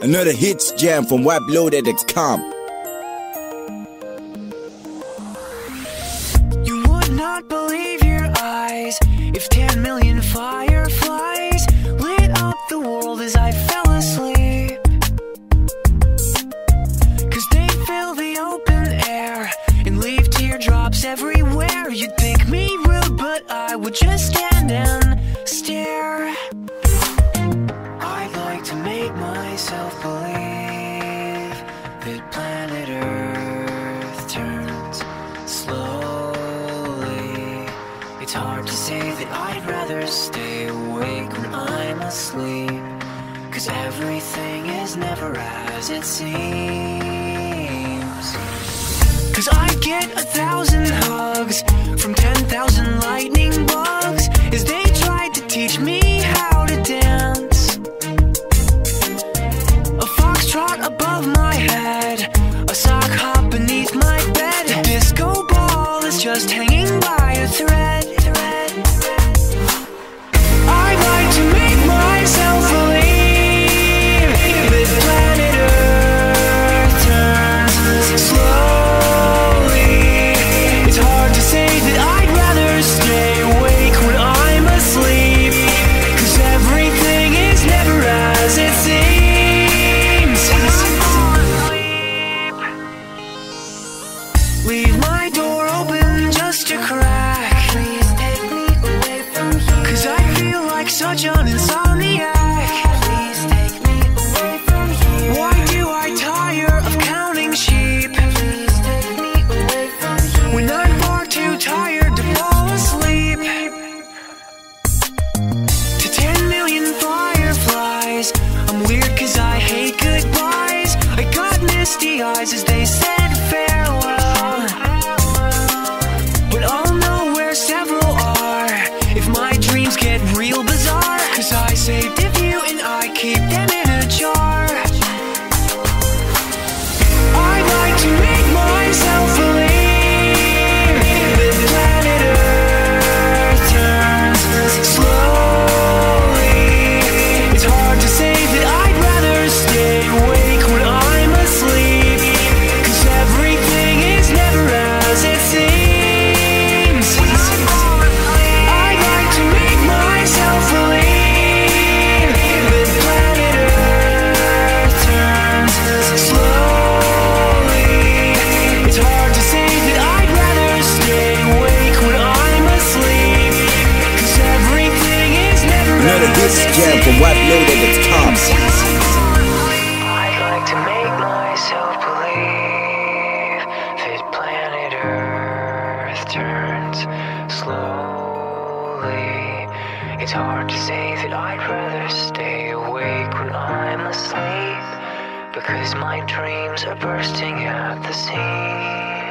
Another hits jam from WebLoaded.com. You would not believe your eyes if 10 million fireflies would just stand and stare. I'd like to make myself believe that planet Earth turns slowly. It's hard to say that I'd rather stay awake when I'm asleep. Cause everything is never as it seems. Cause I get a thousand hugs from 10,000 lightning just hanging by a thread. I'd like to make myself believe that planet Earth turns slowly. It's hard to say that I'd rather stay awake when I'm asleep. Cause everything is never as it seems. Leave my door open just a crack. Please take me away from here. Cause I feel like such an insomniac. Please take me away from here. Why do I tire of counting sheep? Please take me away from here. When I'm far too tired to fall asleep. To 10 million fireflies. I'm weird cause I hate goodbyes. I got misty eyes as they said it jam from seems. WebLoaded.com. I'd like to make myself believe that planet Earth turns slowly. It's hard to say that I'd rather stay awake when I'm asleep because my dreams are bursting at the seams.